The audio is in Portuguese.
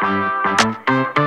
Música